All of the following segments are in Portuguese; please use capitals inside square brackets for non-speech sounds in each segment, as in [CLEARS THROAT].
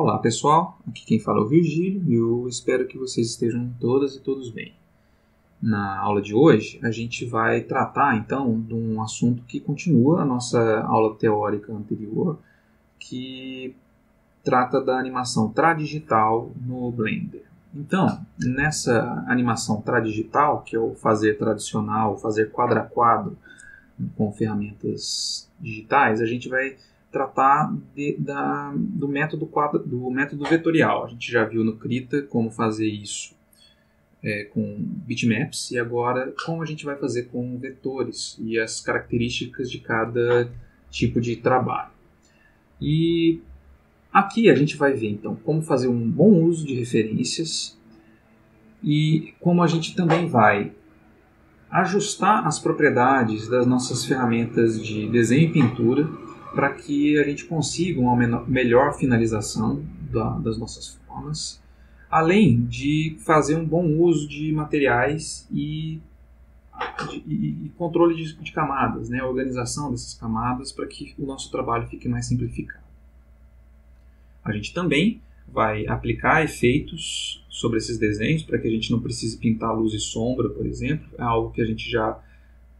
Olá pessoal, aqui quem fala é o Virgílio e eu espero que vocês estejam todas e todos bem. Na aula de hoje a gente vai tratar então de um assunto que continua a nossa aula teórica anterior, que trata da animação tradigital no Blender. Então, nessa animação tradigital, que é o fazer tradicional, fazer quadro a quadro com ferramentas digitais, a gente vai tratar de, da, do, método quadro, do método vetorial. A gente já viu no Krita como fazer isso é, com bitmaps e agora como a gente vai fazer com vetores e as características de cada tipo de trabalho. E aqui a gente vai ver então como fazer um bom uso de referências e como a gente também vai ajustar as propriedades das nossas ferramentas de desenho e pintura para que a gente consiga uma melhor finalização da, das nossas formas, além de fazer um bom uso de materiais e, de, e controle de, de, camadas, né, organização dessas camadas para que o nosso trabalho fique mais simplificado. A gente também vai aplicar efeitos sobre esses desenhos para que a gente não precise pintar luz e sombra, por exemplo, é algo que a gente já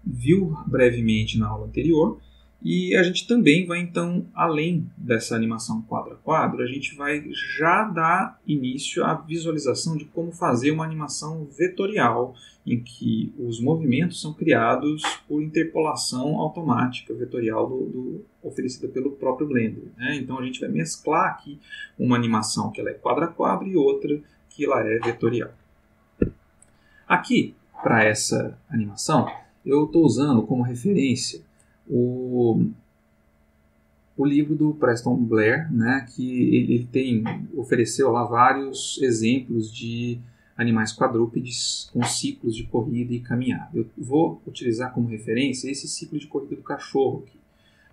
viu brevemente na aula anterior e a gente também vai então, além dessa animação quadro a quadro, a gente vai já dar início à visualização de como fazer uma animação vetorial, em que os movimentos são criados por interpolação automática vetorial do, do oferecida pelo próprio Blender. Né? Então a gente vai mesclar aqui uma animação que ela é quadro a quadro e outra que ela é vetorial. Aqui, para essa animação, eu estou usando como referência o, o livro do Preston Blair, né, que ele, tem ofereceu lá vários exemplos de animais quadrúpedes com ciclos de corrida e caminhada. Eu vou utilizar como referência esse ciclo de corrida do cachorro aqui,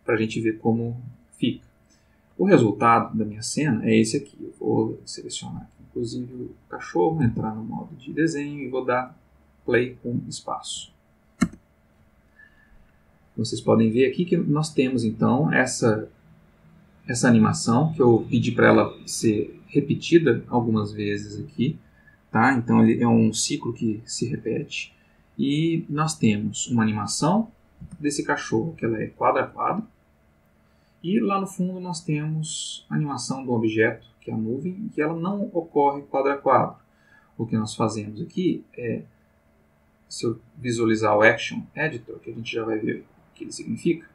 para a gente ver como fica. O resultado da minha cena é esse aqui. Eu vou selecionar aqui, inclusive o cachorro, entrar no modo de desenho e vou dar play com espaço. Vocês podem ver aqui que nós temos então essa, essa animação que eu pedi para ela ser repetida algumas vezes aqui. Tá? Então ele é um ciclo que se repete. E nós temos uma animação desse cachorro, que ela é quadro a quadro. E lá no fundo nós temos a animação do objeto, que é a nuvem, que ela não ocorre quadro a quadro. O que nós fazemos aqui é, se eu visualizar o Action Editor, que a gente já vai ver que ele significa,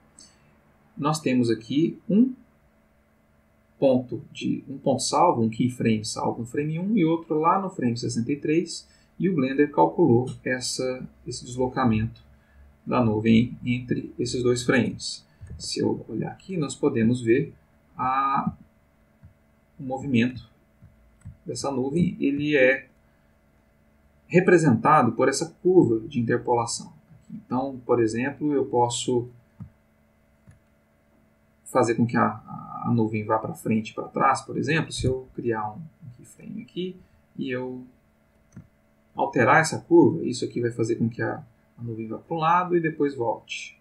nós temos aqui um ponto de um ponto salvo, um keyframe salvo no frame 1 e outro lá no frame 63 e o Blender calculou essa, esse deslocamento da nuvem entre esses dois frames. Se eu olhar aqui, nós podemos ver a, o movimento dessa nuvem, ele é representado por essa curva de interpolação. Então, por exemplo, eu posso fazer com que a, a nuvem vá para frente e para trás, por exemplo, se eu criar um keyframe aqui e eu alterar essa curva, isso aqui vai fazer com que a, a nuvem vá para um lado e depois volte.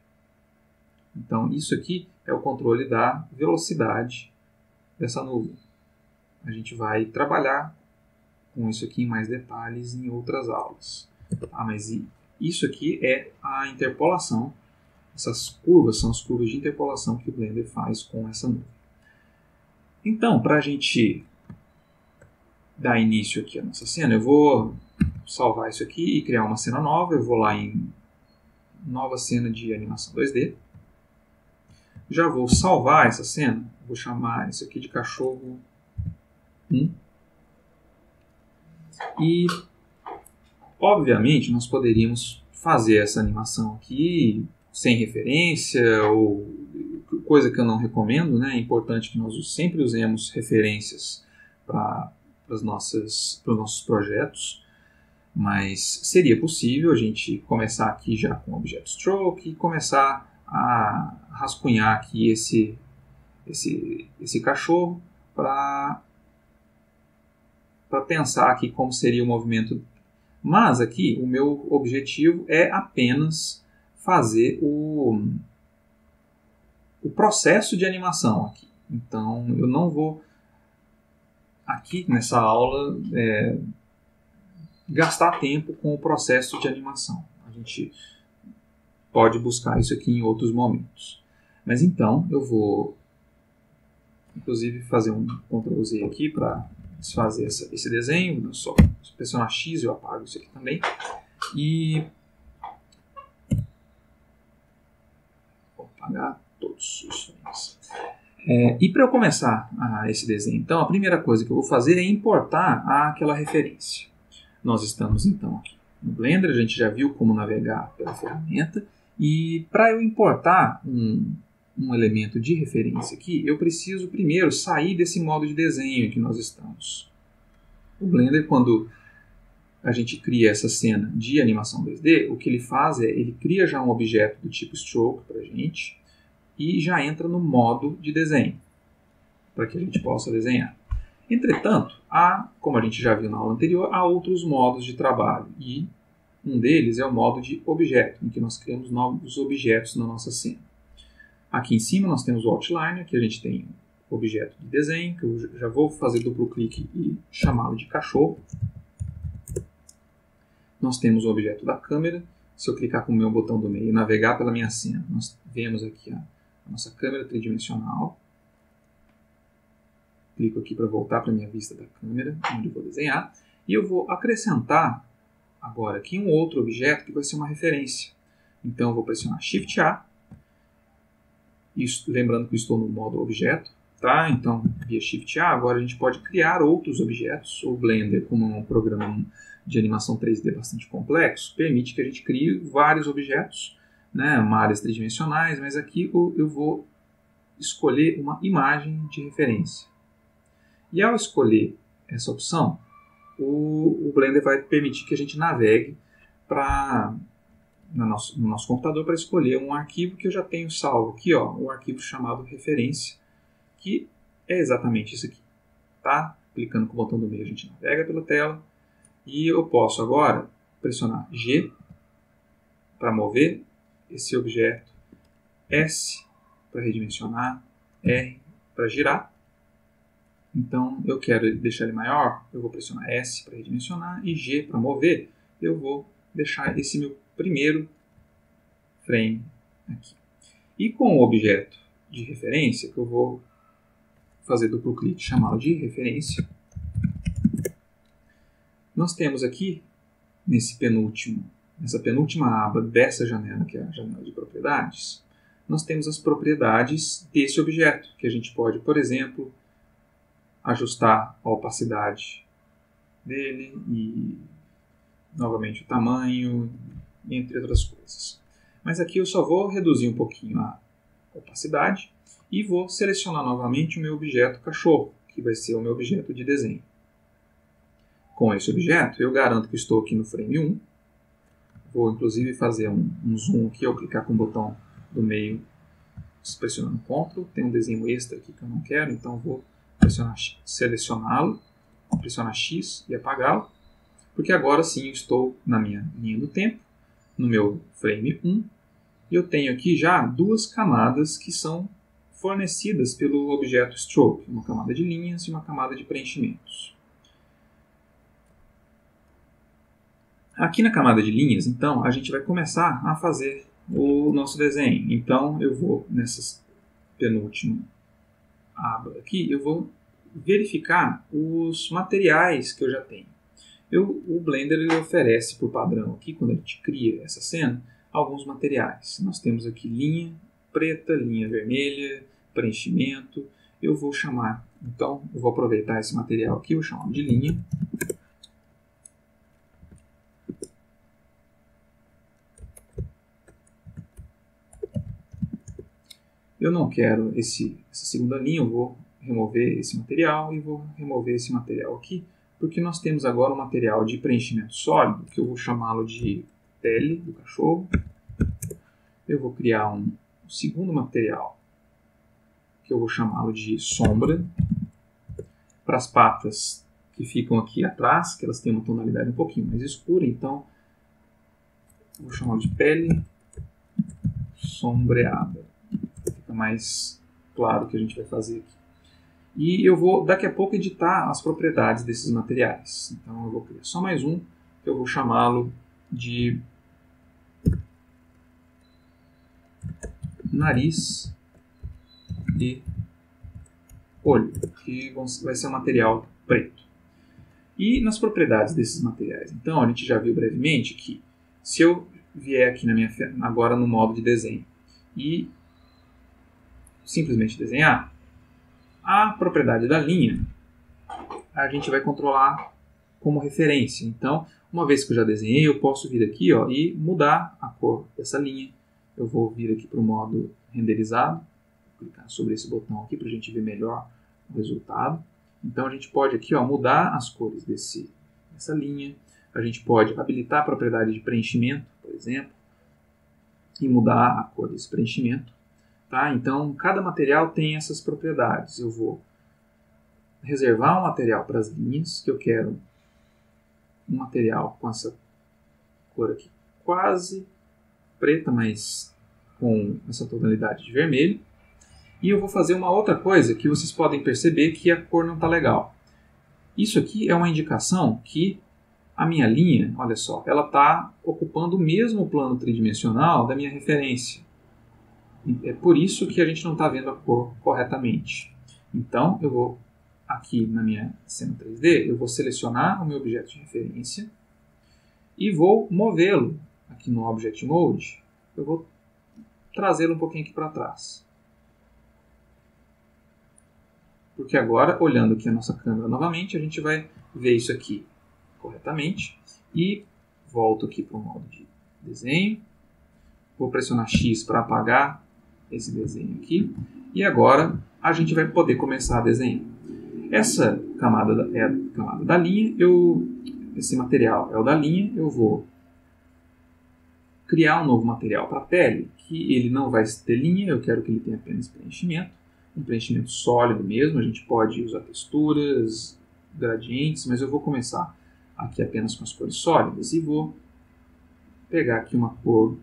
Então, isso aqui é o controle da velocidade dessa nuvem. A gente vai trabalhar com isso aqui em mais detalhes em outras aulas. Ah, mas isso aqui é a interpolação. Essas curvas são as curvas de interpolação que o Blender faz com essa nuvem. Então, para a gente dar início aqui à nossa cena, eu vou salvar isso aqui e criar uma cena nova. Eu vou lá em nova cena de animação 2D. Já vou salvar essa cena. Vou chamar isso aqui de cachorro 1. E Obviamente, nós poderíamos fazer essa animação aqui sem referência ou coisa que eu não recomendo, né? É importante que nós sempre usemos referências para os nossos projetos, mas seria possível a gente começar aqui já com o objeto stroke e começar a rascunhar aqui esse esse esse cachorro para para pensar aqui como seria o movimento mas aqui o meu objetivo é apenas fazer o, o processo de animação aqui. Então eu não vou aqui nessa aula é, gastar tempo com o processo de animação. A gente pode buscar isso aqui em outros momentos. Mas então eu vou, inclusive, fazer um Ctrl Z aqui para desfazer essa, esse desenho. Só pressionar X eu apago isso aqui também. E vou apagar todos os frames. É, e para eu começar esse desenho, então, a primeira coisa que eu vou fazer é importar aquela referência. Nós estamos então aqui no Blender, a gente já viu como navegar pela ferramenta. E para eu importar um, um elemento de referência aqui, eu preciso primeiro sair desse modo de desenho em que nós estamos. O Blender, quando a gente cria essa cena de animação 2D, o que ele faz é, ele cria já um objeto do tipo stroke para a gente e já entra no modo de desenho, para que a gente possa desenhar. Entretanto, há, como a gente já viu na aula anterior, há outros modos de trabalho e um deles é o modo de objeto, em que nós criamos novos objetos na nossa cena. Aqui em cima nós temos o Outliner, que a gente tem objeto de desenho, que eu já vou fazer duplo clique e chamá-lo de cachorro. Nós temos o objeto da câmera. Se eu clicar com o meu botão do meio e navegar pela minha cena, nós vemos aqui a, a nossa câmera tridimensional. Clico aqui para voltar para a minha vista da câmera, onde eu vou desenhar. E eu vou acrescentar agora aqui um outro objeto que vai ser uma referência. Então eu vou pressionar Shift A. Isso, lembrando que estou no modo objeto. Tá? Então, via Shift A, agora a gente pode criar outros objetos. O Blender, como é um programa de animação 3D bastante complexo, permite que a gente crie vários objetos, né, áreas tridimensionais, mas aqui eu vou escolher uma imagem de referência. E ao escolher essa opção, o, o Blender vai permitir que a gente navegue para no nosso, no nosso computador para escolher um arquivo que eu já tenho salvo aqui, ó, um arquivo chamado referência, que é exatamente isso aqui. Tá? Clicando com o botão do meio a gente navega pela tela e eu posso agora pressionar G para mover esse objeto, S para redimensionar, R para girar então, eu quero deixar ele maior, eu vou pressionar S para redimensionar e G para mover, eu vou deixar esse meu primeiro frame aqui. E com o objeto de referência, que eu vou fazer duplo clique, chamá-lo de referência, nós temos aqui, nesse penúltimo, nessa penúltima aba dessa janela, que é a janela de propriedades, nós temos as propriedades desse objeto, que a gente pode, por exemplo, ajustar a opacidade dele e novamente o tamanho, entre outras coisas. Mas aqui eu só vou reduzir um pouquinho a opacidade e vou selecionar novamente o meu objeto cachorro, que vai ser o meu objeto de desenho. Com esse objeto, eu garanto que estou aqui no frame 1. Vou inclusive fazer um, um zoom aqui ao clicar com o botão do meio pressionando CTRL. Tem um desenho extra aqui que eu não quero, então vou selecioná-lo, pressionar X e apagá-lo, porque agora sim eu estou na minha linha do tempo, no meu frame 1, e eu tenho aqui já duas camadas que são fornecidas pelo objeto stroke, uma camada de linhas e uma camada de preenchimentos. Aqui na camada de linhas, então, a gente vai começar a fazer o nosso desenho. Então, eu vou nessa penúltima aba aqui, eu vou verificar os materiais que eu já tenho. Eu, o Blender ele oferece por padrão aqui, quando a gente cria essa cena, alguns materiais. Nós temos aqui linha preta, linha vermelha, preenchimento. Eu vou chamar, então, eu vou aproveitar esse material aqui, vou chamar de linha. Eu não quero esse, essa segunda linha, eu vou remover esse material e vou remover esse material aqui, porque nós temos agora um material de preenchimento sólido, que eu vou chamá-lo de pele do cachorro. Eu vou criar um segundo material, que eu vou chamá-lo de sombra. Para as patas que ficam aqui atrás, que elas têm uma tonalidade um pouquinho mais escura, então vou chamá-lo de pele sombreada. Fica mais claro o que a gente vai fazer aqui. E eu vou daqui a pouco editar as propriedades desses materiais. Então eu vou criar só mais um, eu vou chamá-lo de nariz e olho, que vai ser um material preto. E nas propriedades desses materiais, então, a gente já viu brevemente que se eu vier aqui na minha agora no modo de desenho e simplesmente desenhar, a propriedade da linha a gente vai controlar como referência. Então, uma vez que eu já desenhei, eu posso vir aqui ó, e mudar a cor dessa linha. Eu vou vir aqui para o modo renderizado, clicar sobre esse botão aqui para a gente ver melhor o resultado. Então a gente pode aqui ó, mudar as cores desse, dessa linha. A gente pode habilitar a propriedade de preenchimento, por exemplo, e mudar a cor desse preenchimento. Tá? Então cada material tem essas propriedades. Eu vou reservar um material para as linhas, que eu quero um material com essa cor aqui quase preta, mas com essa tonalidade de vermelho. E eu vou fazer uma outra coisa que vocês podem perceber que a cor não está legal. Isso aqui é uma indicação que a minha linha, olha só, ela está ocupando o mesmo plano tridimensional da minha referência. É por isso que a gente não está vendo a cor corretamente. Então, eu vou aqui na minha cena 3D, eu vou selecionar o meu objeto de referência e vou movê-lo aqui no Object Mode. Eu vou trazê-lo um pouquinho aqui para trás. porque agora, olhando aqui a nossa câmera novamente, a gente vai ver isso aqui corretamente. E volto aqui para o modo de desenho. Vou pressionar X para apagar esse desenho aqui. E agora a gente vai poder começar a desenhar. Essa camada é a camada da linha. Eu, esse material é o da linha. Eu vou criar um novo material para a pele, que ele não vai ter linha, eu quero que ele tenha apenas preenchimento um preenchimento sólido mesmo. A gente pode usar texturas, gradientes, mas eu vou começar aqui apenas com as cores sólidas e vou pegar aqui uma cor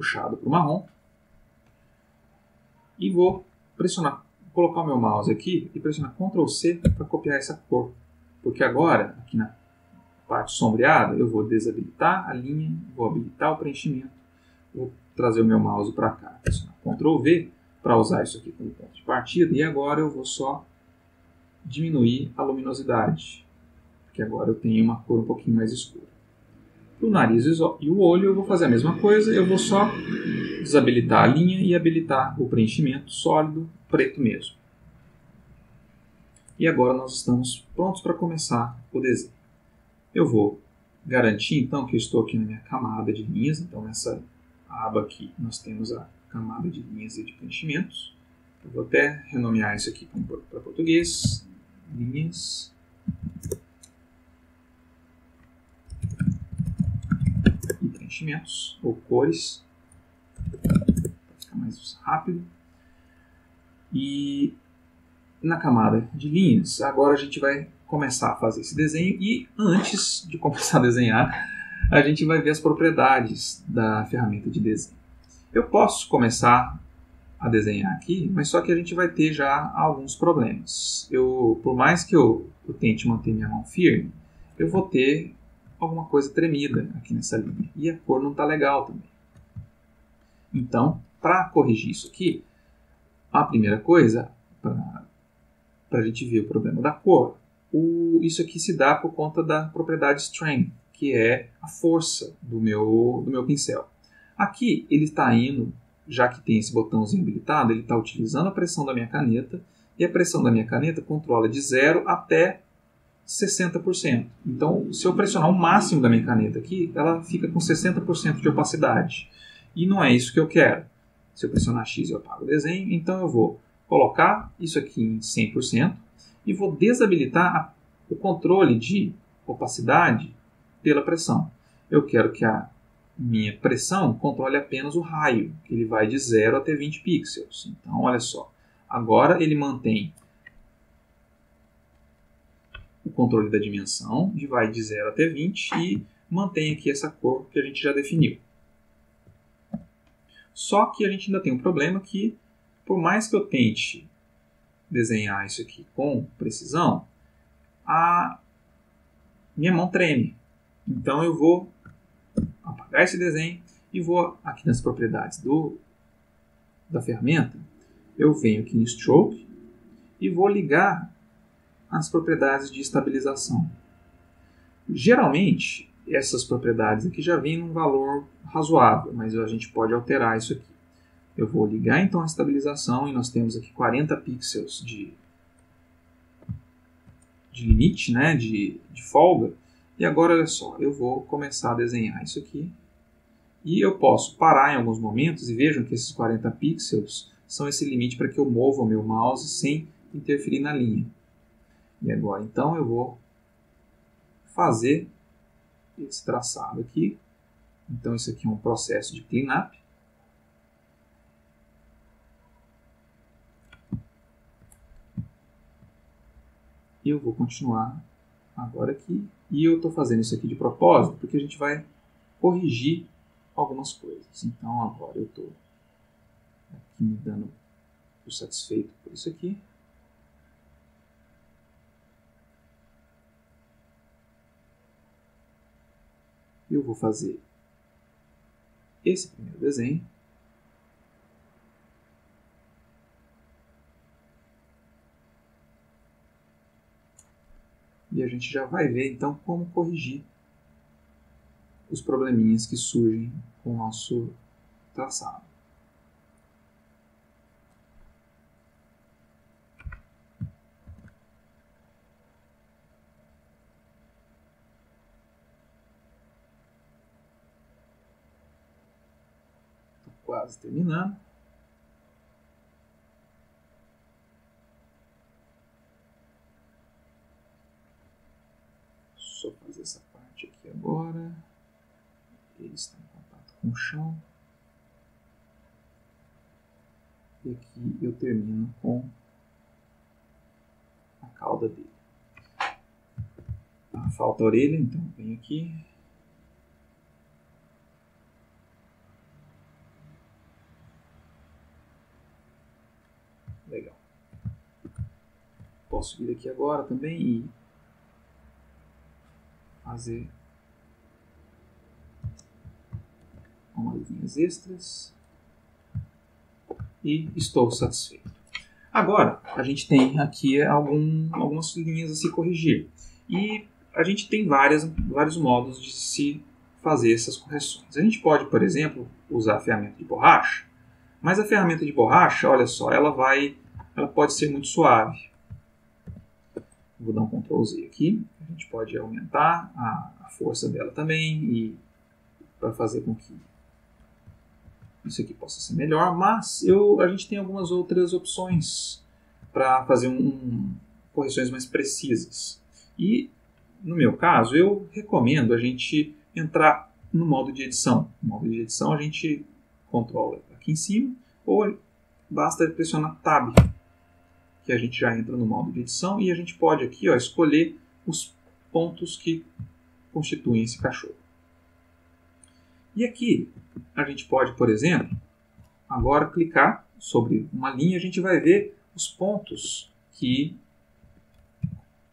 puxada para o marrom e vou pressionar, colocar o meu mouse aqui e pressionar Ctrl C para copiar essa cor, porque agora aqui na parte sombreada eu vou desabilitar a linha, vou habilitar o preenchimento, vou trazer o meu mouse para cá, pressionar Ctrl V para usar isso aqui como ponto de partida. E agora eu vou só diminuir a luminosidade, porque agora eu tenho uma cor um pouquinho mais escura. O nariz e o olho eu vou fazer a mesma coisa, eu vou só desabilitar a linha e habilitar o preenchimento sólido, preto mesmo. E agora nós estamos prontos para começar o desenho. Eu vou garantir então que eu estou aqui na minha camada de linhas, então nessa aba aqui nós temos a camada de linhas e de preenchimentos. Eu vou até renomear isso aqui para português. Linhas. E preenchimentos, ou cores, para ficar mais rápido. E na camada de linhas, agora a gente vai começar a fazer esse desenho e antes de [LAUGHS] começar a desenhar, a gente vai ver as propriedades da ferramenta de desenho. Eu posso começar a desenhar aqui, mas só que a gente vai ter já alguns problemas. Eu, por mais que eu, eu tente manter minha mão firme, eu vou ter alguma coisa tremida aqui nessa linha. E a cor não está legal também. Então, para corrigir isso aqui, a primeira coisa, para a gente ver o problema da cor, o, isso aqui se dá por conta da propriedade strength, que é a força do meu, do meu pincel. Aqui ele está indo, já que tem esse botãozinho habilitado, ele está utilizando a pressão da minha caneta e a pressão da minha caneta controla de 0 até 60%. Então, se eu pressionar o máximo da minha caneta aqui, ela fica com 60% de opacidade. E não é isso que eu quero. Se eu pressionar X, eu apago o desenho. Então, eu vou colocar isso aqui em 100% e vou desabilitar o controle de opacidade pela pressão. Eu quero que a minha pressão controle apenas o raio, que ele vai de 0 até 20 pixels. Então, olha só, agora ele mantém o controle da dimensão, de vai de 0 até 20 e mantém aqui essa cor que a gente já definiu. Só que a gente ainda tem um problema que, por mais que eu tente desenhar isso aqui com precisão, a minha mão treme. Então eu vou apagar esse desenho e vou aqui nas propriedades do, da ferramenta, eu venho aqui em Stroke e vou ligar as propriedades de estabilização. Geralmente, essas propriedades aqui já vêm num valor razoável, mas a gente pode alterar isso aqui. Eu vou ligar então a estabilização e nós temos aqui 40 pixels de, de limite, né, de, de folga. E agora, olha só, eu vou começar a desenhar isso aqui. E eu posso parar em alguns momentos e vejam que esses 40 pixels são esse limite para que eu mova o meu mouse sem interferir na linha. E agora, então, eu vou fazer esse traçado aqui. Então, isso aqui é um processo de cleanup. E eu vou continuar agora aqui. E eu estou fazendo isso aqui de propósito, porque a gente vai corrigir algumas coisas. Então, agora eu estou aqui me dando satisfeito por isso aqui. Eu vou fazer esse primeiro desenho. E a gente já vai ver então como corrigir os probleminhas que surgem com o nosso traçado. Quase terminando. Só fazer essa parte aqui agora. Ele está em contato com o chão. E aqui eu termino com a cauda dele. Ah, falta a orelha, então venho aqui, Legal. Posso vir aqui agora também e fazer umas linhas extras e estou satisfeito. Agora, a gente tem aqui algum, algumas linhas a se corrigir. E a gente tem várias, vários modos de se fazer essas correções. A gente pode, por exemplo, usar a ferramenta de borracha, mas a ferramenta de borracha, olha só, ela vai ela pode ser muito suave. Vou dar um Ctrl Z aqui. A gente pode aumentar a, a força dela também e para fazer com que isso aqui possa ser melhor. Mas eu, a gente tem algumas outras opções para fazer um, um, correções mais precisas. E no meu caso, eu recomendo a gente entrar no modo de edição. No modo de edição a gente controla aqui em cima ou basta pressionar Tab que a gente já entra no modo de edição e a gente pode aqui ó, escolher os pontos que constituem esse cachorro. E aqui a gente pode, por exemplo, agora clicar sobre uma linha a gente vai ver os pontos que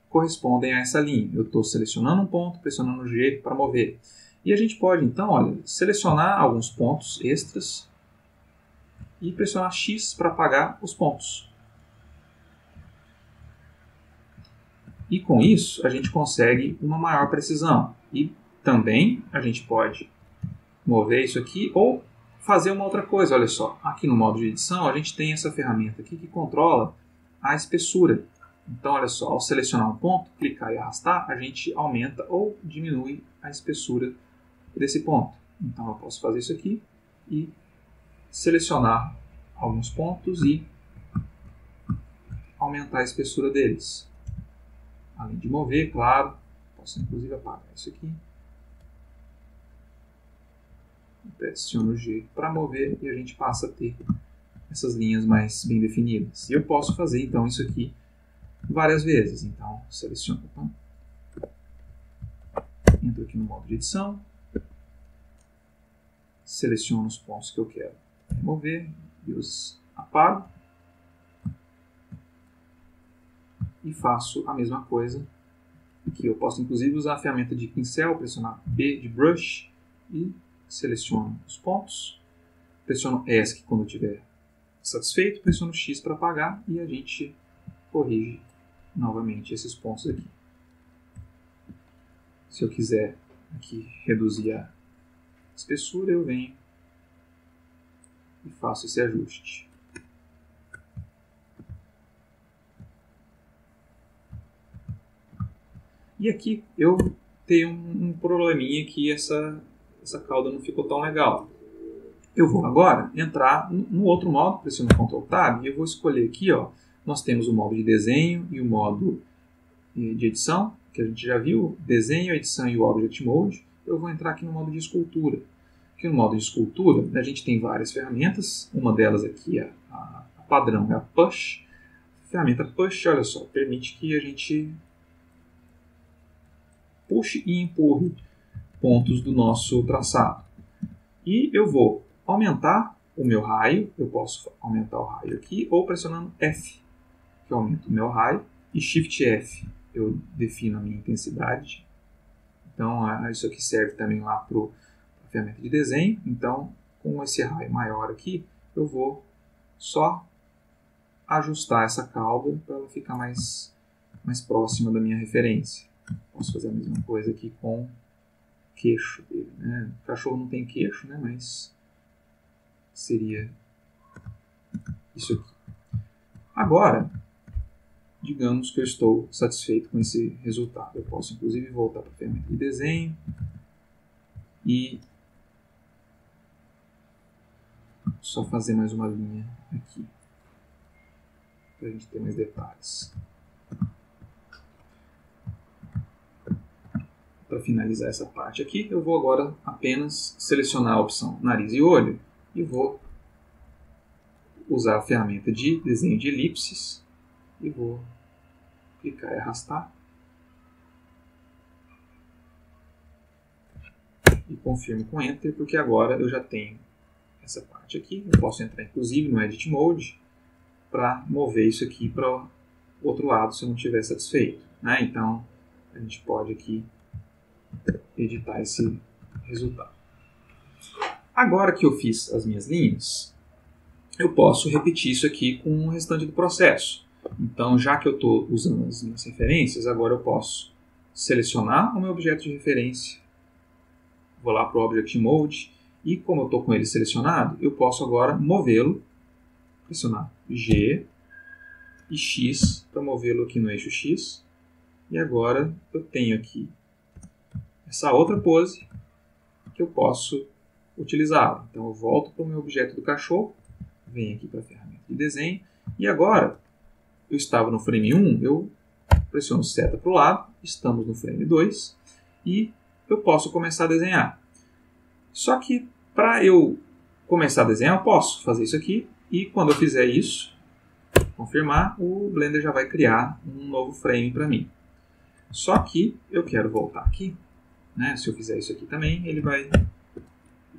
correspondem a essa linha. Eu estou selecionando um ponto, pressionando G para mover. E a gente pode então, olha, selecionar alguns pontos extras e pressionar X para apagar os pontos. E com isso, a gente consegue uma maior precisão. E também a gente pode mover isso aqui ou fazer uma outra coisa. Olha só, aqui no modo de edição, a gente tem essa ferramenta aqui que controla a espessura. Então, olha só, ao selecionar um ponto, clicar e arrastar, a gente aumenta ou diminui a espessura desse ponto. Então, eu posso fazer isso aqui e selecionar alguns pontos e aumentar a espessura deles. Além de mover, claro, posso inclusive apagar isso aqui. Pressiono G para mover e a gente passa a ter essas linhas mais bem definidas. E eu posso fazer então isso aqui várias vezes. Então, seleciono, opa, entro aqui no modo de edição, seleciono os pontos que eu quero remover e os apago. E faço a mesma coisa aqui. Eu posso inclusive usar a ferramenta de pincel, pressionar B de brush e seleciono os pontos. Pressiono ESC quando estiver satisfeito, pressiono X para apagar e a gente corrige novamente esses pontos aqui. Se eu quiser aqui reduzir a espessura, eu venho e faço esse ajuste. E aqui eu tenho um probleminha que essa, essa cauda não ficou tão legal. Eu vou agora entrar no outro modo, pressiono Ctrl Tab, e eu vou escolher aqui, ó, nós temos o modo de desenho e o modo eh, de edição, que a gente já viu, desenho, edição e o Object Mode. Eu vou entrar aqui no modo de escultura. Aqui no modo de escultura, a gente tem várias ferramentas, uma delas aqui é a, a padrão, é a Push. A ferramenta Push, olha só, permite que a gente puxe e empurre pontos do nosso traçado. E eu vou aumentar o meu raio, eu posso aumentar o raio aqui, ou pressionando F, que aumenta o meu raio, e Shift F, eu defino a minha intensidade. Então, isso aqui serve também lá para a ferramenta de desenho. Então, com esse raio maior aqui, eu vou só ajustar essa cauda para ela ficar mais, mais próxima da minha referência. Posso fazer a mesma coisa aqui com queixo dele. Né? O cachorro não tem queixo, né? mas seria isso aqui. Agora, digamos que eu estou satisfeito com esse resultado. Eu posso inclusive voltar para a ferramenta de desenho e só fazer mais uma linha aqui para a gente ter mais detalhes. Para finalizar essa parte aqui, eu vou agora apenas selecionar a opção nariz e olho e vou usar a ferramenta de desenho de elipses e vou clicar e arrastar e confirmo com Enter porque agora eu já tenho essa parte aqui, eu posso entrar inclusive no Edit Mode para mover isso aqui para outro lado se eu não estiver satisfeito. Né? Então a gente pode aqui editar esse resultado. Agora que eu fiz as minhas linhas, eu posso repetir isso aqui com o restante do processo. Então, já que eu estou usando as minhas referências, agora eu posso selecionar o meu objeto de referência, vou lá para o Object Mode, e como eu estou com ele selecionado, eu posso agora movê-lo, pressionar G e X para movê-lo aqui no eixo X. E agora eu tenho aqui essa outra pose que eu posso utilizá-la. Então eu volto para o meu objeto do cachorro, venho aqui para a ferramenta de desenho, e agora eu estava no frame 1, eu pressiono seta para o lado, estamos no frame 2, e eu posso começar a desenhar. Só que para eu começar a desenhar, eu posso fazer isso aqui, e quando eu fizer isso, confirmar, o Blender já vai criar um novo frame para mim. Só que eu quero voltar aqui, né? se eu fizer isso aqui também, ele vai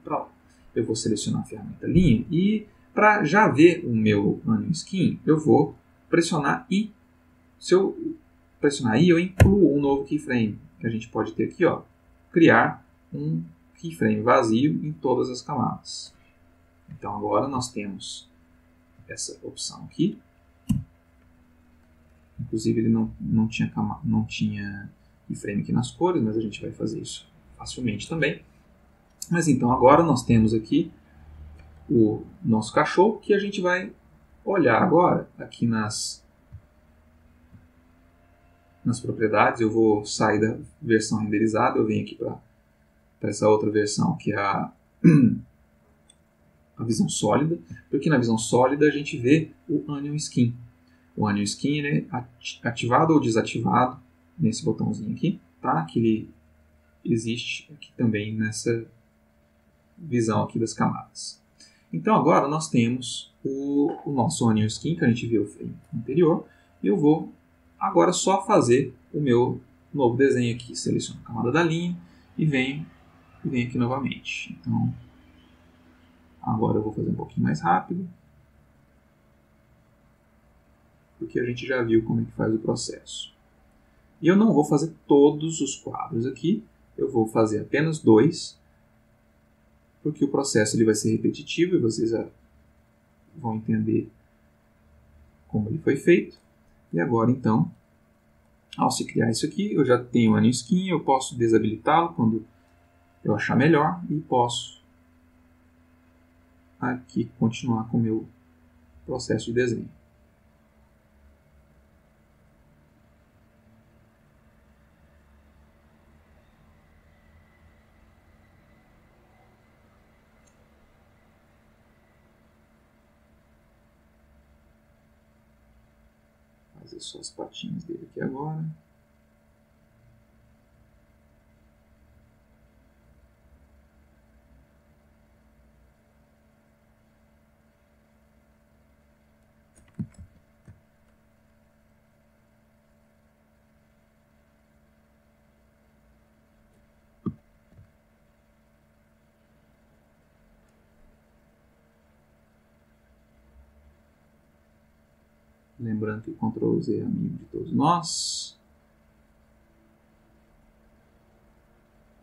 para lá. Eu vou selecionar a ferramenta linha e para já ver o meu Onion Skin, eu vou pressionar I. Se eu pressionar I, eu incluo um novo keyframe, que a gente pode ter aqui, ó, criar um keyframe vazio em todas as camadas. Então agora nós temos essa opção aqui. Inclusive ele não, não, tinha, não tinha keyframe aqui nas cores, mas a gente vai fazer isso facilmente também. Mas então agora nós temos aqui o nosso cachorro que a gente vai olhar agora aqui nas nas propriedades. Eu vou sair da versão renderizada, eu venho aqui para essa outra versão que é a, [CLEARS THROAT] a visão sólida, porque na visão sólida a gente vê o Onion Skin. O Onion Skin é ativado ou desativado nesse botãozinho aqui, tá? Que ele existe aqui também nessa visão aqui das camadas. Então agora nós temos o, o nosso Onion Skin, que a gente viu no anterior, e eu vou agora só fazer o meu novo desenho aqui. Seleciono a camada da linha e venho, e venho aqui novamente. Então, agora eu vou fazer um pouquinho mais rápido. porque a gente já viu como é que faz o processo. E eu não vou fazer todos os quadros aqui, eu vou fazer apenas dois, porque o processo ele vai ser repetitivo e vocês vão entender como ele foi feito. E agora então, ao se criar isso aqui, eu já tenho a new skin, eu posso desabilitá-lo quando eu achar melhor e posso aqui continuar com o meu processo de desenho. Fazer só as patinhas dele aqui agora. Lembrando que Ctrl Z é amigo de todos nós.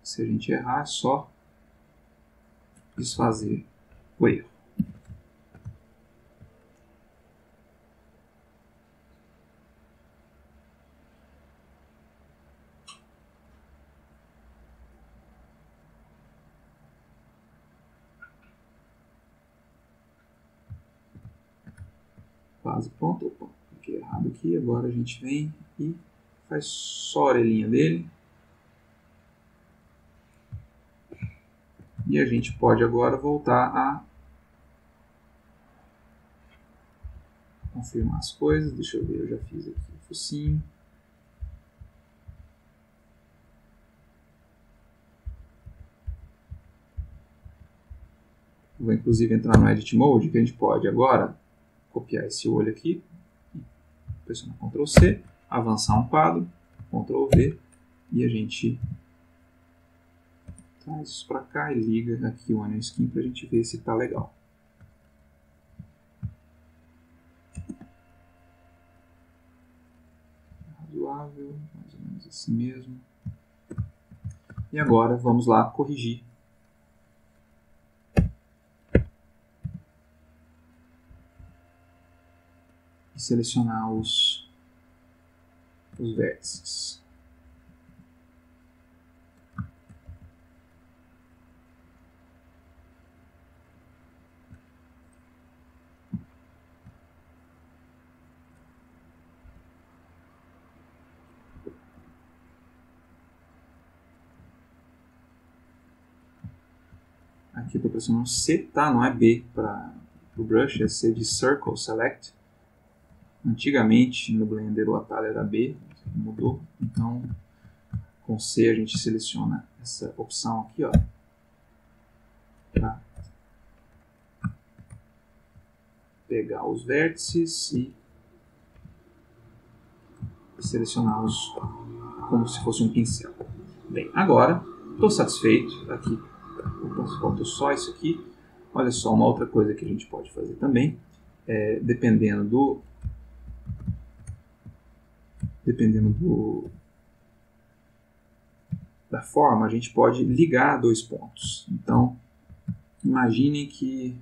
Se a gente errar, é só desfazer o erro. quase pronto. Opa, fiquei aqui. Agora a gente vem e faz só a orelhinha dele. E a gente pode agora voltar a confirmar as coisas. Deixa eu ver, eu já fiz aqui o focinho. Vou inclusive entrar no Edit Mode, que a gente pode agora copiar esse olho aqui, pressionar Ctrl C, avançar um quadro, Ctrl V, e a gente traz isso para cá e liga aqui o Onion Skin para a gente ver se está legal. Razoável, mais ou menos assim mesmo. E agora vamos lá corrigir e selecionar os, os vértices. Aqui estou pressionando C, tá? Não é B para o brush, é C de Circle Select. Antigamente no Blender o atalho era B, mudou, então com C a gente seleciona essa opção aqui, ó, para pegar os vértices e selecioná-los como se fosse um pincel. Bem, agora estou satisfeito. Aqui falta só isso aqui. Olha só, uma outra coisa que a gente pode fazer também, é, dependendo do dependendo do, da forma, a gente pode ligar dois pontos. Então, imagine que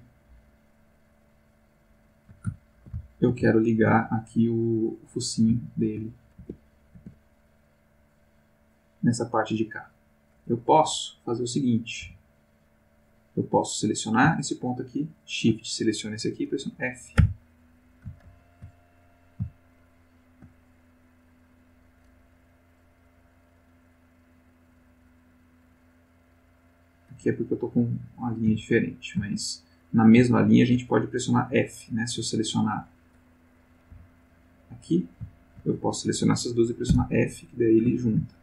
eu quero ligar aqui o focinho dele nessa parte de cá. Eu posso fazer o seguinte. Eu posso selecionar esse ponto aqui, Shift, seleciona esse aqui, pressiono F. Aqui é porque eu estou com uma linha diferente, mas na mesma linha a gente pode pressionar F. Né? Se eu selecionar aqui, eu posso selecionar essas duas e pressionar F, que daí ele junta.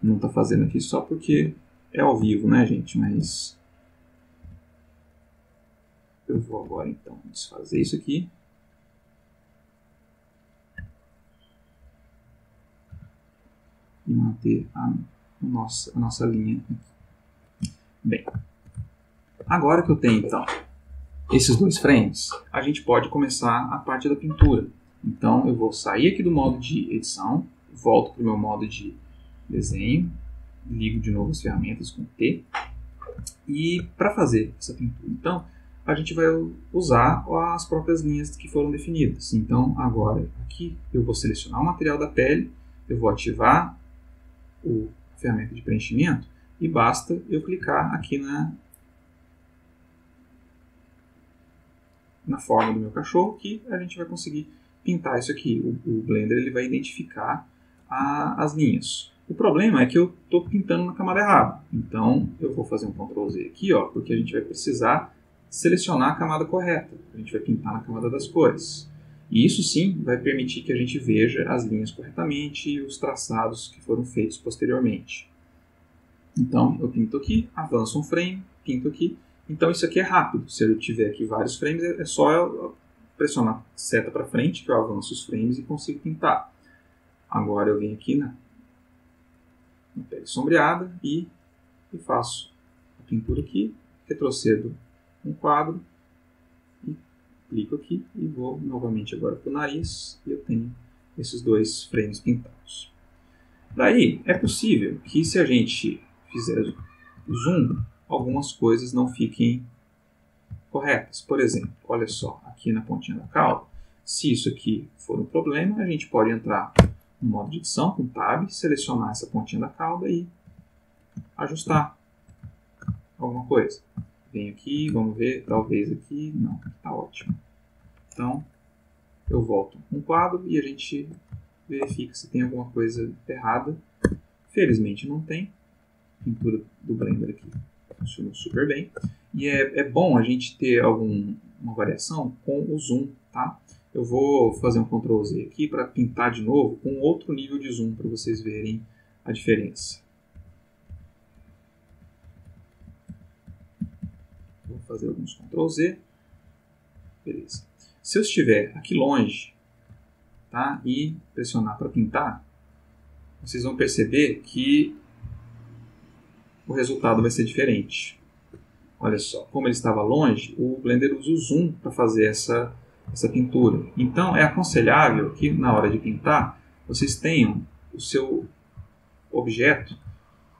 Não está fazendo aqui só porque é ao vivo, né, gente? Mas eu vou agora então desfazer isso aqui. E manter a nossa, a nossa linha aqui. Bem, agora que eu tenho então esses dois frames, a gente pode começar a parte da pintura. Então eu vou sair aqui do modo de edição, volto para o meu modo de desenho, ligo de novo as ferramentas com T. E para fazer essa pintura, então, a gente vai usar as próprias linhas que foram definidas. Então, agora aqui eu vou selecionar o material da pele, eu vou ativar o, ferramenta de preenchimento e basta eu clicar aqui na, na forma do meu cachorro que a gente vai conseguir pintar isso aqui. O, o Blender ele vai identificar a, as linhas. O problema é que eu estou pintando na camada errada. Então eu vou fazer um Ctrl Z aqui, ó, porque a gente vai precisar selecionar a camada correta. A gente vai pintar na camada das cores. E isso sim vai permitir que a gente veja as linhas corretamente e os traçados que foram feitos posteriormente. Então eu pinto aqui, avanço um frame, pinto aqui. Então isso aqui é rápido. Se eu tiver aqui vários frames, é só eu pressionar seta para frente que eu avanço os frames e consigo pintar. Agora eu venho aqui na, pele sombreada e, e faço a pintura aqui, retrocedo um quadro clico aqui e vou novamente agora para o nariz e eu tenho esses dois frames pintados. Daí é possível que se a gente fizer zoom, algumas coisas não fiquem corretas. Por exemplo, olha só, aqui na pontinha da cauda, se isso aqui for um problema, a gente pode entrar no modo de edição com Tab, selecionar essa pontinha da cauda e ajustar alguma coisa. Venho aqui, vamos ver, talvez aqui, não, está ótimo. Então, eu volto um quadro e a gente verifica se tem alguma coisa errada. Felizmente não tem. A pintura do Blender aqui funcionou super bem. E é, é bom a gente ter alguma variação com o zoom, tá? Eu vou fazer um Ctrl Z aqui para pintar de novo com outro nível de zoom para vocês verem a diferença. Fazer alguns Ctrl Z. Beleza. Se eu estiver aqui longe tá, e pressionar para pintar, vocês vão perceber que o resultado vai ser diferente. Olha só, como ele estava longe, o Blender usa o zoom para fazer essa, essa pintura. Então é aconselhável que na hora de pintar vocês tenham o seu objeto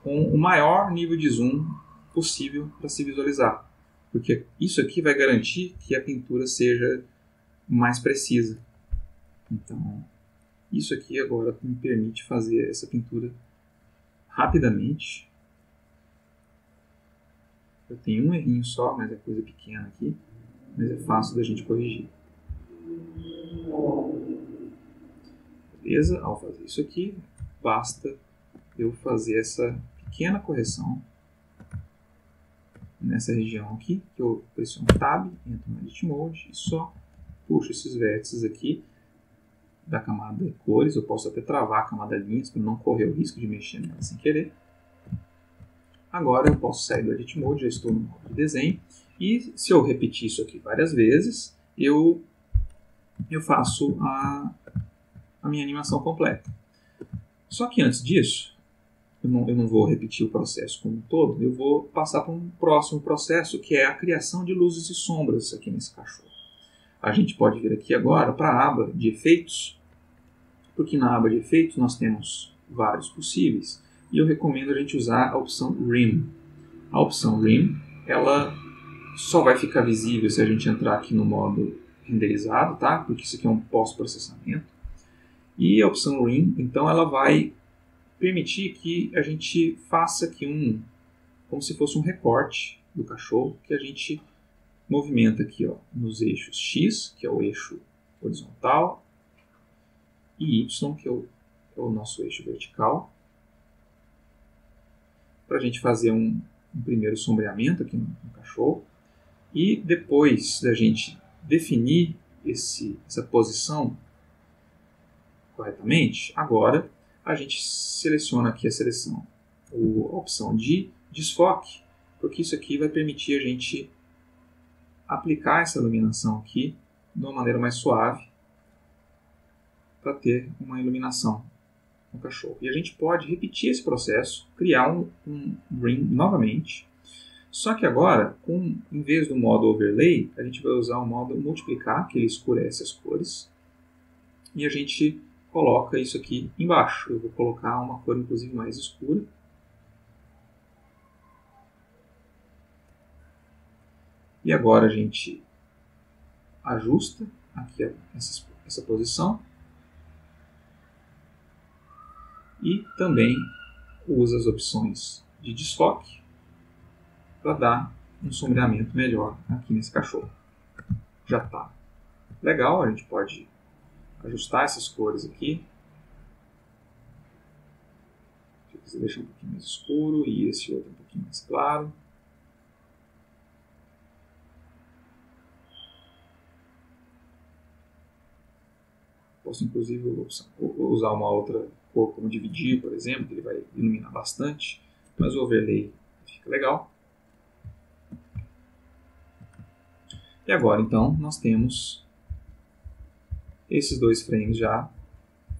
com o maior nível de zoom possível para se visualizar porque isso aqui vai garantir que a pintura seja mais precisa. Então, isso aqui agora me permite fazer essa pintura rapidamente. Eu tenho um errinho só, mas é coisa pequena aqui, mas é fácil da gente corrigir. Beleza? Ao fazer isso aqui, basta eu fazer essa pequena correção nessa região aqui, que eu pressiono Tab, entro no Edit Mode e só puxo esses vértices aqui da camada cores. Eu posso até travar a camada linhas para não correr o risco de mexer nela sem querer. Agora eu posso sair do Edit Mode, já estou no modo de desenho. E se eu repetir isso aqui várias vezes, eu, eu faço a, a minha animação completa. Só que antes disso, eu não, eu não vou repetir o processo como um todo, eu vou passar para um próximo processo, que é a criação de luzes e sombras aqui nesse cachorro. A gente pode vir aqui agora para a aba de efeitos, porque na aba de efeitos nós temos vários possíveis, e eu recomendo a gente usar a opção Rim. A opção Rim, ela só vai ficar visível se a gente entrar aqui no modo renderizado, tá? Porque isso aqui é um pós-processamento. E a opção Rim, então ela vai permitir que a gente faça aqui um, como se fosse um recorte do cachorro, que a gente movimenta aqui ó, nos eixos X, que é o eixo horizontal, e Y, que é o, é o nosso eixo vertical, para a gente fazer um, um, primeiro sombreamento aqui no, no cachorro, e depois da gente definir esse, essa posição corretamente, agora a gente seleciona aqui a seleção, a opção de desfoque, porque isso aqui vai permitir a gente aplicar essa iluminação aqui de uma maneira mais suave para ter uma iluminação no cachorro. E a gente pode repetir esse processo, criar um, um ring novamente, Só que agora, com, em vez do modo overlay, a gente vai usar o modo multiplicar, que ele escurece as cores. E a gente coloca isso aqui embaixo. Eu vou colocar uma cor inclusive mais escura. E agora a gente ajusta aqui essa, essa posição. E também usa as opções de desfoque para dar um sombreamento melhor aqui nesse cachorro. Já está legal, a gente pode ajustar essas cores aqui. Quiser deixar um pouquinho mais escuro e esse outro um pouquinho mais claro. Posso inclusive usar uma outra cor como dividir, por exemplo, que ele vai iluminar bastante, mas o overlay fica legal. E agora então nós temos esses dois frames já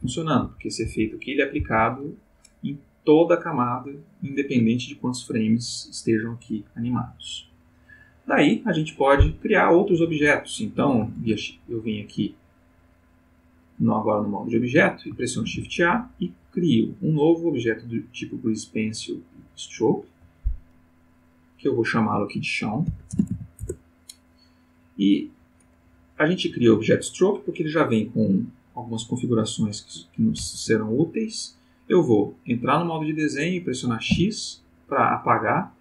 funcionando, porque esse efeito aqui ele é aplicado em toda a camada, independente de quantos frames estejam aqui animados. Daí a gente pode criar outros objetos. Então eu venho aqui no, agora no modo de objeto e pressiono Shift A e crio um novo objeto do tipo Breeze Pencil Stroke, que eu vou chamá-lo aqui de chão. E a gente cria o objeto Stroke porque ele já vem com algumas configurações que, nos serão úteis. Eu vou entrar no modo de desenho e pressionar X para apagar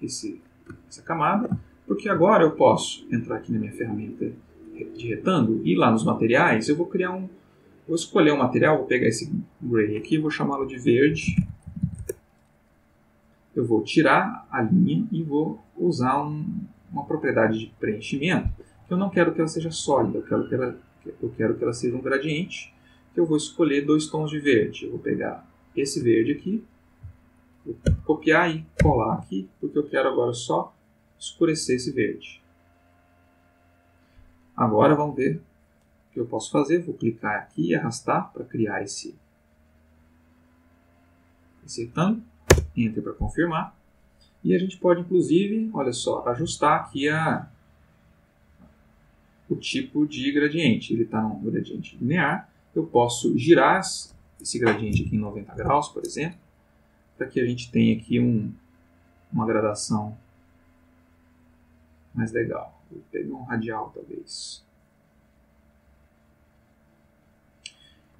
esse, essa camada, porque agora eu posso entrar aqui na minha ferramenta de retângulo e lá nos materiais eu vou criar um, Vou escolher um material, vou pegar esse gray aqui, vou chamá-lo de verde. Eu vou tirar a linha e vou usar um, uma propriedade de preenchimento, eu não quero que ela seja sólida, eu quero que ela, eu quero que ela seja um gradiente, que eu vou escolher dois tons de verde. Eu vou pegar esse verde aqui, vou copiar e colar aqui, porque eu quero agora só escurecer esse verde. Agora vamos ver o que eu posso fazer? Vou clicar aqui e arrastar para criar esse, esse retângulo. Enter para confirmar. E a gente pode, inclusive, olha só, ajustar aqui a, o tipo de gradiente. Ele está num gradiente linear. Eu posso girar esse gradiente aqui em 90 graus, por exemplo, para que a gente tenha aqui um, uma gradação mais legal. Vou pegar um radial, talvez.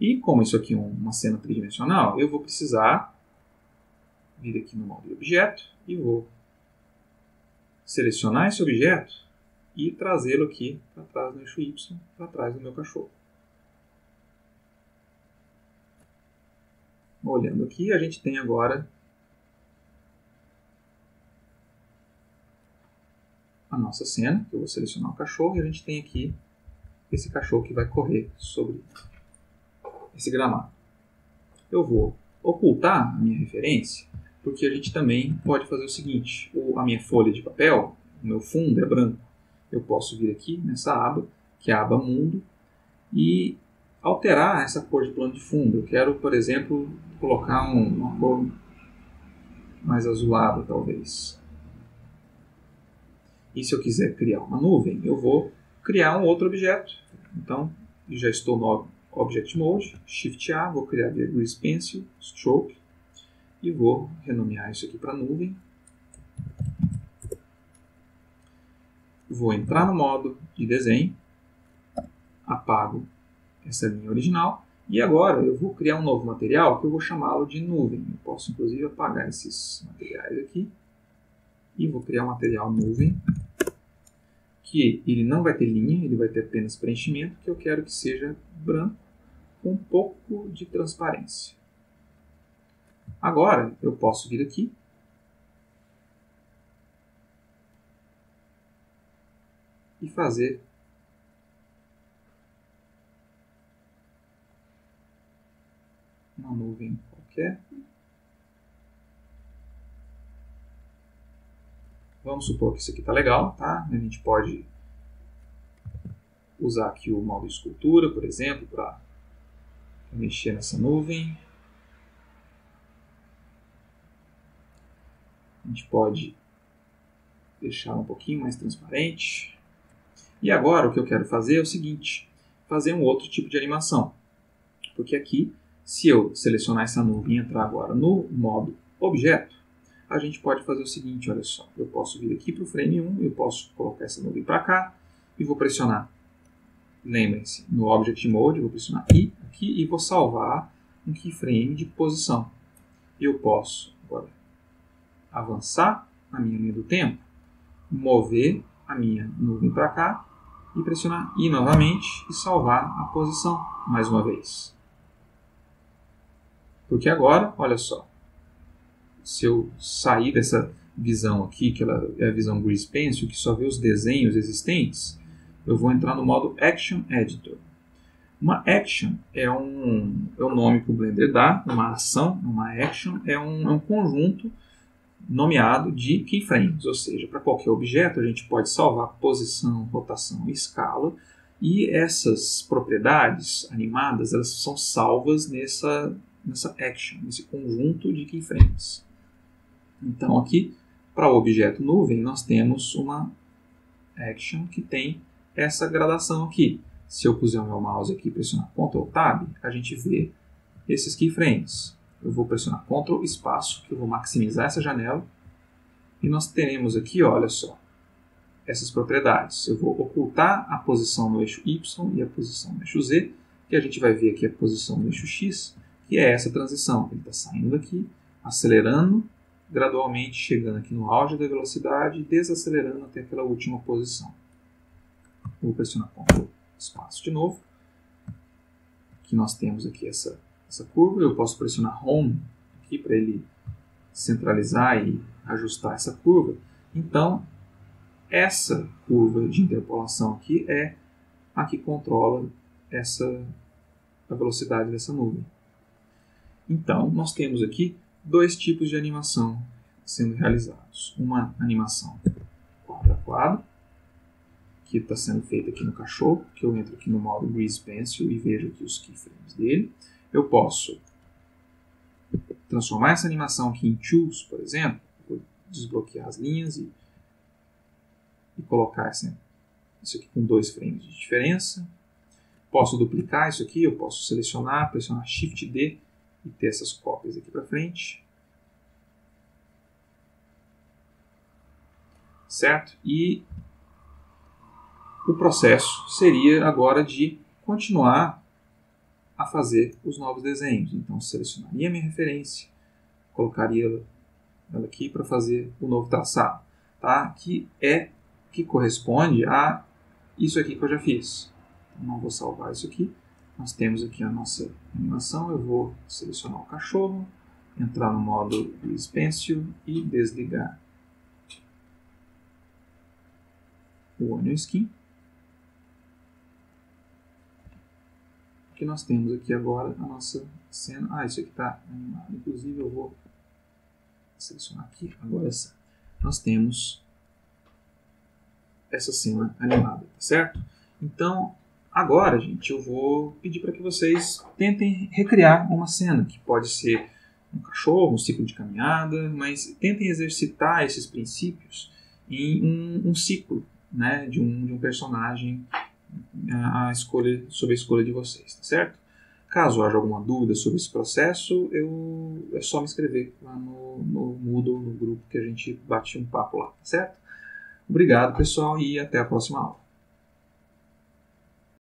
E como isso aqui é uma cena tridimensional, eu vou precisar vir aqui no modo de objeto e vou selecionar esse objeto e trazê-lo aqui para trás do eixo Y, para trás do meu cachorro. Olhando aqui, a gente tem agora a nossa cena, que eu vou selecionar o cachorro, e a gente tem aqui esse cachorro que vai correr sobre esse gramado. Eu vou ocultar a minha referência, porque a gente também pode fazer o seguinte: a minha folha de papel, o meu fundo é branco. Eu posso vir aqui nessa aba, que é a aba Mundo, e alterar essa cor de plano de fundo. Eu quero, por exemplo, colocar um, uma cor mais azulada, talvez. E se eu quiser criar uma nuvem, eu vou criar um outro objeto. Então, já estou no Object Mode, Shift A, vou criar via Grease Pencil, Stroke, e vou renomear isso aqui para nuvem. Vou entrar no modo de desenho, apago essa linha original, e agora eu vou criar um novo material que eu vou chamá-lo de nuvem. Eu posso inclusive apagar esses materiais aqui, e vou criar um material nuvem, que ele não vai ter linha, ele vai ter apenas preenchimento, que eu quero que seja branco com um pouco de transparência. Agora eu posso vir aqui e fazer uma nuvem qualquer. Vamos supor que isso aqui está legal, tá? A gente pode usar aqui o modo escultura, por exemplo, para mexer nessa nuvem. A gente pode deixar um pouquinho mais transparente. E agora o que eu quero fazer é o seguinte, fazer um outro tipo de animação. Porque aqui, se eu selecionar essa nuvem e entrar agora no modo objeto, a gente pode fazer o seguinte, olha só, eu posso vir aqui para o frame 1, eu posso colocar essa nuvem para cá e vou pressionar, lembrem-se, no Object Mode, vou pressionar I aqui e vou salvar um keyframe de posição. Eu posso agora avançar a minha linha do tempo, mover a minha nuvem para cá e pressionar I novamente e salvar a posição mais uma vez. Porque agora, olha só, se eu sair dessa visão aqui, que ela é a visão Grease Pencil, que só vê os desenhos existentes, eu vou entrar no modo Action Editor. Uma action é um, é um nome que o Blender dá, uma ação, uma action é um, é um conjunto nomeado de keyframes, ou seja, para qualquer objeto a gente pode salvar posição, rotação e escala, e essas propriedades animadas elas são salvas nessa, nessa action, nesse conjunto de keyframes. Então aqui, para o objeto nuvem, nós temos uma action que tem essa gradação aqui. Se eu puser o meu mouse aqui e pressionar Ctrl Tab, a gente vê esses keyframes. Eu vou pressionar Ctrl espaço, que eu vou maximizar essa janela. E nós teremos aqui, olha só, essas propriedades. Eu vou ocultar a posição no eixo Y e a posição no eixo Z, que a gente vai ver aqui a posição no eixo X, que é essa transição. Ele está saindo daqui, acelerando gradualmente chegando aqui no auge da velocidade desacelerando até aquela última posição. Vou pressionar Ctrl espaço de novo. Aqui nós temos aqui essa, essa curva. Eu posso pressionar Home aqui para ele centralizar e ajustar essa curva. Então, essa curva de interpolação aqui é a que controla essa, a velocidade dessa nuvem. Então, nós temos aqui dois tipos de animação sendo realizados. Uma animação quadro a quadro, que está sendo feita aqui no cachorro, que eu entro aqui no modo Grease Pencil e vejo aqui os keyframes dele. Eu posso transformar essa animação aqui em Choose, por exemplo, vou desbloquear as linhas e, e colocar isso aqui com dois frames de diferença. Posso duplicar isso aqui, eu posso selecionar, pressionar Shift D e ter essas cópias aqui para frente. Certo? E o processo seria agora de continuar a fazer os novos desenhos. Então, selecionaria a minha referência, colocaria ela aqui para fazer o novo traçado, tá? que é que corresponde a isso aqui que eu já fiz. Então, não vou salvar isso aqui, nós temos aqui a nossa animação. Eu vou selecionar o cachorro, entrar no modo Pencil e desligar o Onion Skin. Que nós temos aqui agora a nossa cena. Ah, isso aqui está animado. Inclusive eu vou selecionar aqui. Agora sim. Nós temos essa cena animada, tá certo? Então, Agora, gente, eu vou pedir para que vocês tentem recriar uma cena, que pode ser um cachorro, um ciclo de caminhada, mas tentem exercitar esses princípios em um, um ciclo né, de, um, de um personagem a escolha, sobre a escolha de vocês, tá certo? Caso haja alguma dúvida sobre esse processo, eu, é só me inscrever lá no, no Moodle, no grupo que a gente bate um papo lá, tá certo? Obrigado, pessoal, e até a próxima aula.